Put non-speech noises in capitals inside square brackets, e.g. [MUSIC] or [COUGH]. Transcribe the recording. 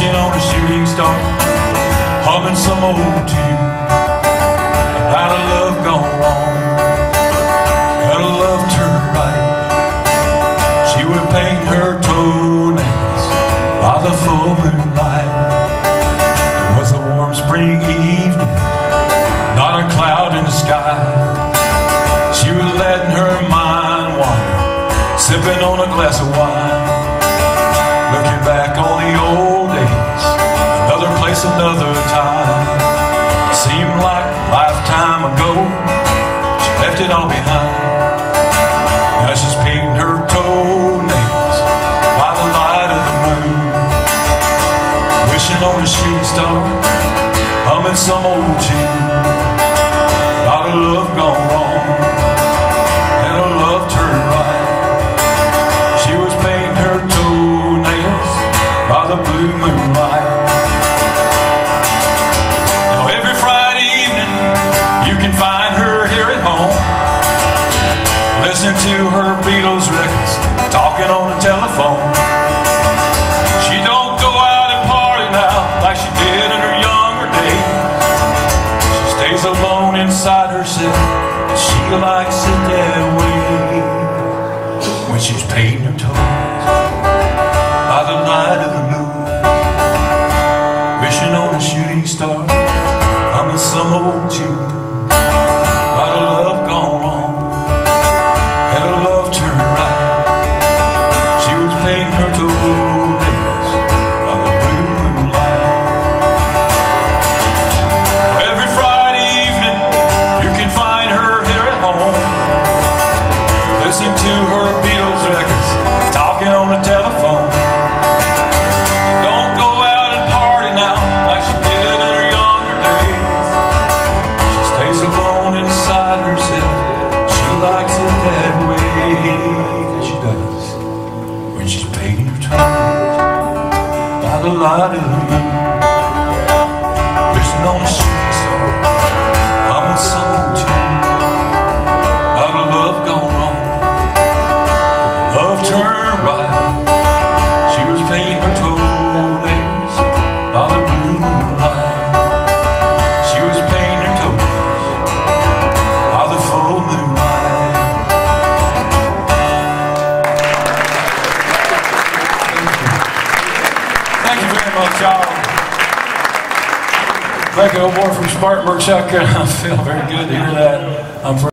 fishing on a shooting star, humming some old tune about a love gone wrong, about a love turned right. She would paint her toenails by the full moonlight. It was a warm spring evening, not a cloud in the sky. She was letting her mind wander, sipping on a glass of wine. Lifetime ago, she left it all behind. Now she's painting her toenails by the light of the moon. Wishing on a shooting star, humming some old tune. Not a love listening to her Beatles records, talking on the telephone. She don't go out and party now like she did in her younger days. She stays alone inside herself. and She likes it that way when she's painting her toes by the light of the moon, wishing on a shooting star, humming some old tune Her Beatles records, talking on the telephone. Don't go out and party now like she did in her younger days. She stays alone inside herself. She likes it that way. That she does when she's painting her toes by the light of the moon. She was her by the moonlight. She was her by the full moonlight. Thank you very much, y'all. Thank you, old boy from Spartanburg, South Carolina. [LAUGHS] I feel very good to hear that. I'm